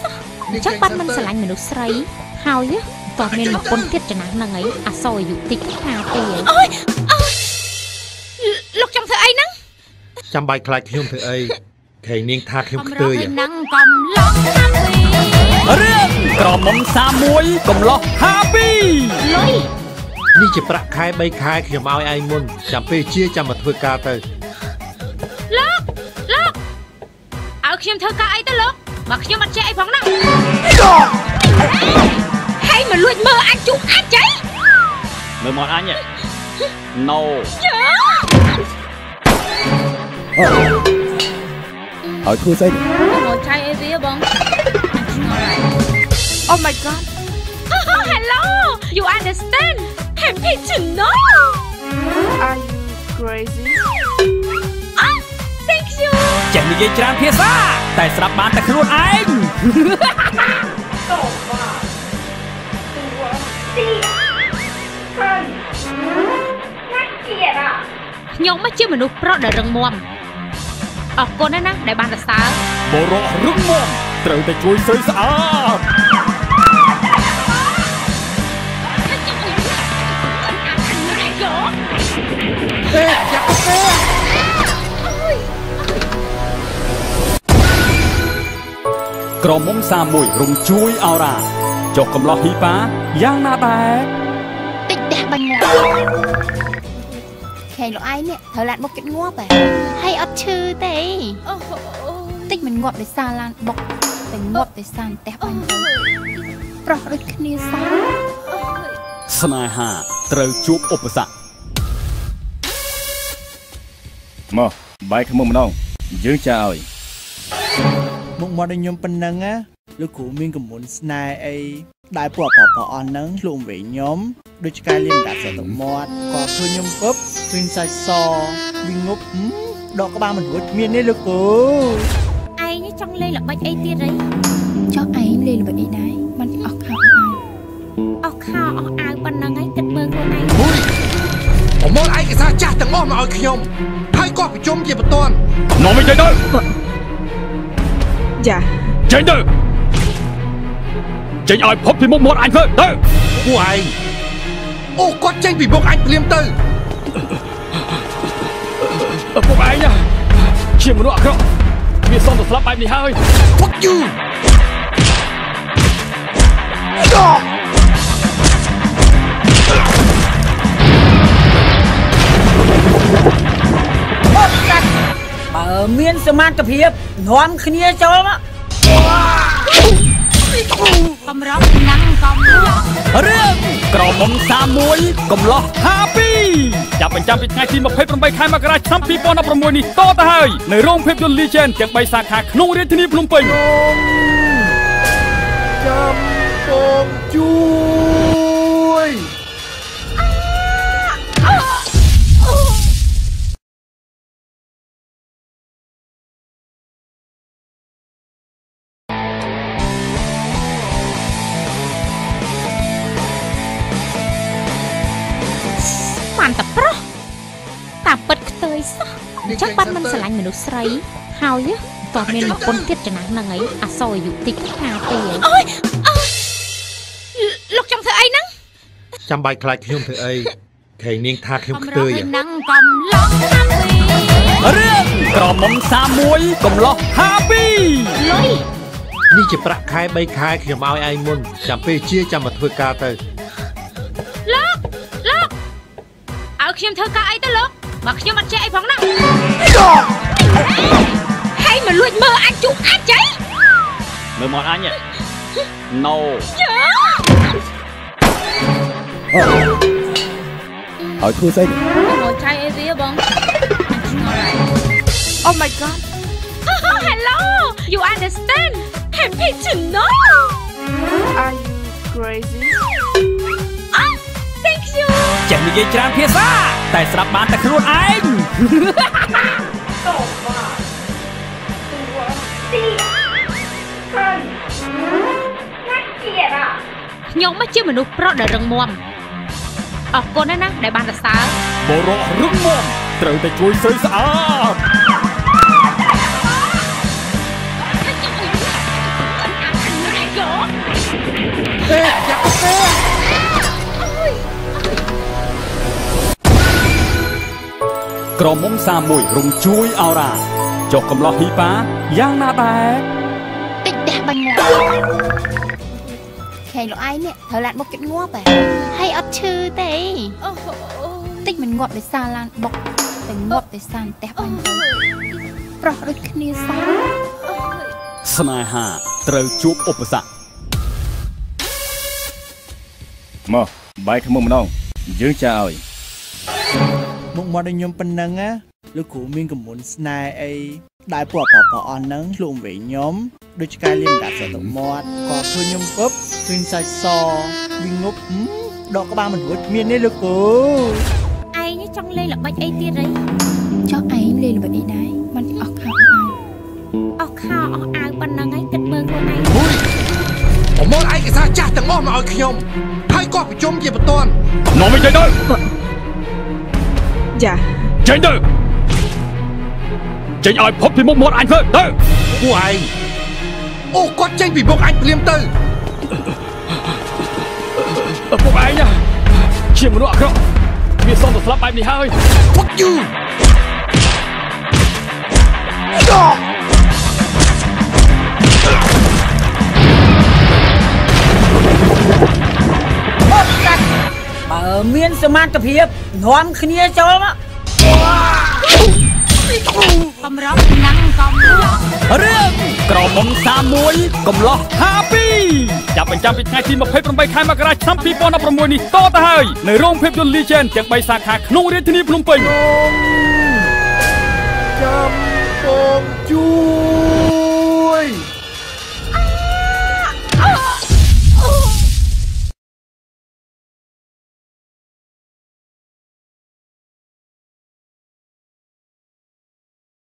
សោះអញ្ចឹងបានមិនស្រឡាញ់មនុស្សស្រីហើយតោះមានមកពុនទៀតចំណាស់ហ្នឹងអីអាសអាយុតិចថាទេអើយអើយលោកចង់ធ្វើអីហ្នឹងចាំបាច់ខ្លាចខ្ញុំធ្វើអីខែងនាងថាខ្ញុំខ្ទើយហ្នឹងកំឡុងហាពីរឿងក្រមុំសាមួយកំឡោះហាពីលុយនេះជាប្រាក់ខែ3ខែខ្ញុំឲ្យឯងមុនចាំពេលជាចាំមកធ្វើការទៅលោកលោកឲ្យខ្ញុំធ្វើការអីទៅលោក មកខ្ញុំអត់ចេះអីផងណាហើយមកលួចមើលអាចជុះអាចចៃមើលមកអញ No ឲ្យធ្វើស្អីមកឆៃអីវាបងឆ្ងល់ហើយ Oh my god Oh hello you understand happy to know Are you crazy? Ah thank you ចេះនិយាយច្រើនភាសា តែស្រាប់បានតែខ្លួនឯងខ្ញុំមកជាមនុស្សប្រុសដែលរឹងមាំអរគុណណាស់ណាដែលបានសរសើរបរោះរឹងមាំត្រូវតែជួយស្រីស្អាត ក្រមុំសាមួយរំជួយអរ៉ាចុះកំឡោះហ៊ីប៉ាយ៉ាងណាដែរតិចផ្ទះបាញ់ងាប់ខេលោកឯងនេះត្រូវឡានបុកចិត្តងាប់ហ៎ហើយអត់ឈឺទេអូហូតិចមិនងាប់ដោយសារឡានបុកតែងាប់ដោយសារផ្ទះបាញ់ទៅប្រុសដូចគ្នាសោះស្នេហាត្រូវជួបឧបសគ្គមកបាយខ្មុំម្ដងយើងចាឲ្យ មុខមាត់ឲ្យខ្ញុំប៉ុណ្ណឹងណាលោកគ្រូមានកំមុនស្នេហ៍អីដែលប្រប្រប្រអស់ហ្នឹងឆ្លុំវិញខ្ញុំដូចឆ្កែលៀនដាក់សទៅមាត់គាត់ឃើញខ្ញុំពឹបឃើញសាច់សវិញងប់ហឹមដកក្បាលមិនរួចមានទេលោកគ្រូឯងចង់លេងល្បិចអីទៀតហីចុះឯងលេងល្បិចអីដែរមិនអស់ខោអស់អាវអស់ខោអស់អាវប៉ុណ្ណឹងឯងគិតមើលខ្លួនឯងប្រមូលឯកសារចាស់ទាំងអស់មកឲ្យខ្ញុំហើយគាត់ប្រជុំជាបន្ទាន់នាំវិញចេញទៅ ចាចេញទៅចេញឲ្យផុតពីមុខមាត់អញធ្វើទៅពួកឯងអូគាត់ចេញពីមុខអញភ្លាមទៅពួកឯងណាជាមនុស្សអាក្រក់វាសុំទៅស្លាប់បែបនេះហើយ Fuck you បើ សមត្ថភាពនាំគ្នាចូលមកកំរប់ណាំងកំរប់រឿងក្រមុំសាមួយកំឡោះហាពីចាប់បញ្ចាំពីថ្ងៃទី28ខែមករាឆ្នាំ2016នេះតទៅហើយនៅរោងភាពយន្ត Legend ទាំង3សាខាក្នុងរាជធានីភ្នំពេញចាំកងជួ ចឹងបានមិនស្រឡាញ់មនុស្សស្រីហើយតោះមានមកពុនទៀតចំណាស់ហ្នឹងអីអាសអាយុតិចថាទេអើយអើយលោកចង់ធ្វើអីហ្នឹងចាំបាច់ខ្លាចខ្ញុំធ្វើអីខែងនាងថាខ្ញុំខ្ទើយហ្នឹងកំឡុងហាពីរឿងក្រមុំសាមួយកំឡោះហាពីលុយនេះជាប្រាក់ខែ3ខែខ្ញុំឲ្យឯងមុនចាំពេលជាចាំមកធ្វើការទៅលោកលោកឲ្យខ្ញុំធ្វើការអីទៅលោក មកខ្ញុំអត់ចេះអីផងណាហើយមកលួចមើលអាចជុះអាចចៃមើលមកអញ No ឲ្យធ្វើស្អីមកឆៃអីវាបងឆ្ងល់ហើយ Oh my god. Oh hello you understand happy to know Are you crazy? Ah thank you ចេះនិយាយច្រើនភាសា តែស្រាប់បានតែខ្លួនឯងខ្ញុំមកជាមនុស្សប្រុសដែលរឹងមាំអរគុណណាស់ណាដែលបានសរសើរបរោះរឹងមាំត្រូវតែជួយស្រីស្អាតពេកយ៉ាប់ពេ ក្រមុំសាមួយរំជួយអរ៉ាចុះកំឡោះហ៊ីប៉ាយ៉ាងណាដែរតិចផ្ទះបាញ់ងាប់ខេលោកឯងនេះត្រូវឡានបុកចិត្តងាប់ហ៎ហើយអត់ឈឺទេតិចមិនងាប់ដោយសារឡានបុកតែងាប់ដោយសារផ្ទះបាញ់ទៅប្រុសដូចគ្នាសោះស្នេហាត្រូវជួបឧបសគ្គមកបាយខ្មុំម្ដងយើងចាឲ្យ មុខមាត់ដូចខ្ញុំប៉ុណ្ណឹងណាលោកគ្រូមានកំមុនស្នេហ៍អីដែលពួកប្រប្រអស់ហ្នឹងលក់វិញខ្ញុំដូចឆ្កែលៀនដាប់សទៅមាត់គាត់ឃើញខ្ញុំពឹបឃើញសាច់សវិញងប់ហឹមដកក្បាលមិនរួចមានទេលោកគ្រូឯងចង់លេងល្បិចអីទៀតអីចុះឯងលេងល្បិចអីដែរมันអស់ខោអស់អាវអស់ខោអស់អាវប៉ុណ្ណឹងឯងគិតមើលខ្លួនឯងហួយប្រមូលឯកសារចាស់ទាំងអស់មកឲ្យខ្ញុំហើយក៏ប្រជុំជាបន្ទាន់នាំមិនចេញទៅ ចាចេញទៅចេញឲ្យផុតពីមុខមាត់អញធ្វើទៅពួកឯងអូគាត់ចេញពីមុខអញភ្លាមទៅពួកឯងណាជាមនុស្សអាក្រក់វាសុំទៅស្លាប់បែបនេះហើយ Fuck you បើ សមត្ថភាពនាំគ្នាចូលមកបំរុងណាំងកំឡោះរឿងក្រមុំសាមួយកំឡោះ52ចាប់បញ្ចាំពីថ្ងៃទី28ខែមករាឆ្នាំ2016នេះតទៅហើយនៅរោងភាពយន្ត Legend ទាំង3សាខាក្នុងរាជធានីភ្នំពេញចាំបងជួ